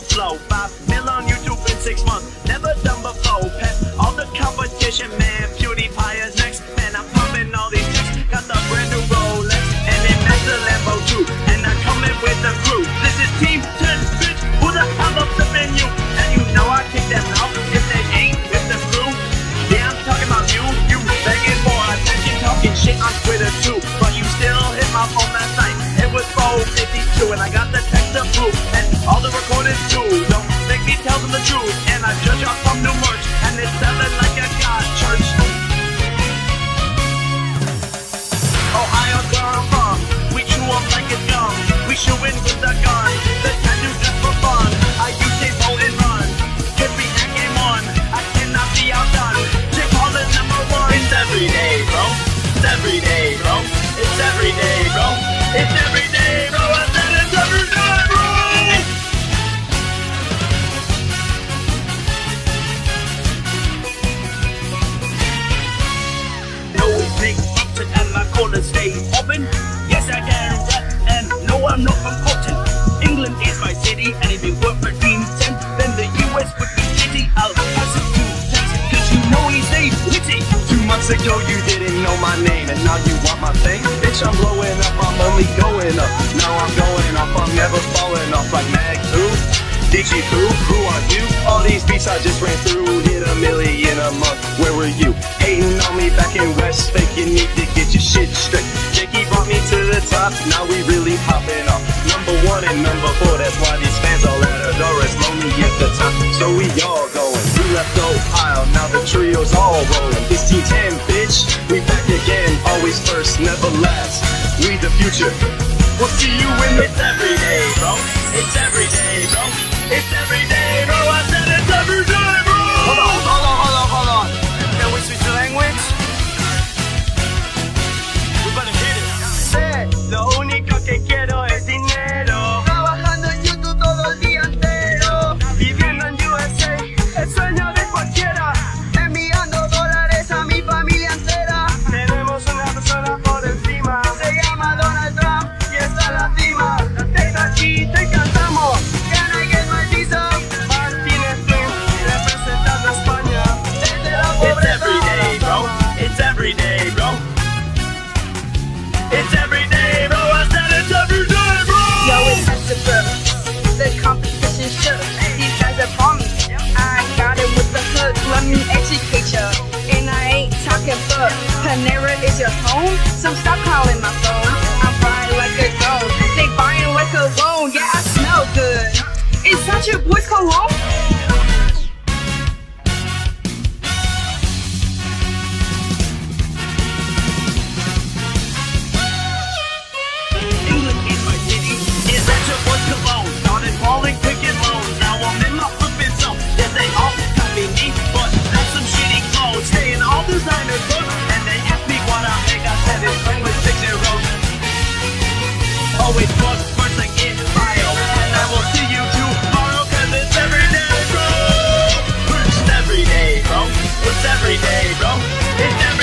real flow. Five mil on YouTube in six months, never done before. Past all the competition, man. PewDiePie is next, man. I'm pumping all these checks. Got the brand new Rolex, and it matches the Lambo too. And I'm coming with the crew. This is Team 10, bitch. Who the hell up the venue? And you know I kick them out if they ain't with the crew. Yeah, I'm talking about you. You begging for attention, talking shit on Twitter too. But you still hit my phone last night. It was 452, It's every day, bro. It's every day, bro. It's every day, bro. I said it's every day, bro. No big upset and my corner stay open. Yes, I can rap and no, I'm not from Compton. England is my city, and if it were for Team 10, then the US would be shitty. I'll pass it to Tessa, cause you know he stays witty. Two months ago my name and now you want my fame Bitch I'm blowing up, I'm only going up Now I'm going off, I'm never falling off like Mag who? DG who? Who are you? All these beats I just ran through Hit a million a month, where were you? Hating on me back in West Fake, you need to get your shit straight Jakey me to the top, now we really popping off. Number one and number four, that's why these fans all at our door It's lonely at the top, so we all going. We left Ohio, now the trio's all rolling. It's Team 10, bitch, we back again Always first, never last, we the future. We'll see you in the It's every day, bro. It's every day, bro. It's every day, bro. I said it's every day, bro. It's every day, bro. I said it's every day, bro. Yo, it's Christopher. The competition shook. These guys are me. I got it with the hook. Let me educate ya. And I ain't talking fuck. Panera is your home? So stop calling my phone. I'm flying like a drone. They buying like a loan. Yeah, I smell good. Is that your boy's cologne? Always plug first thing in bio, and I will see you tomorrow 'cause it's every day, bro. It's every day, bro. It's every day, bro. It's every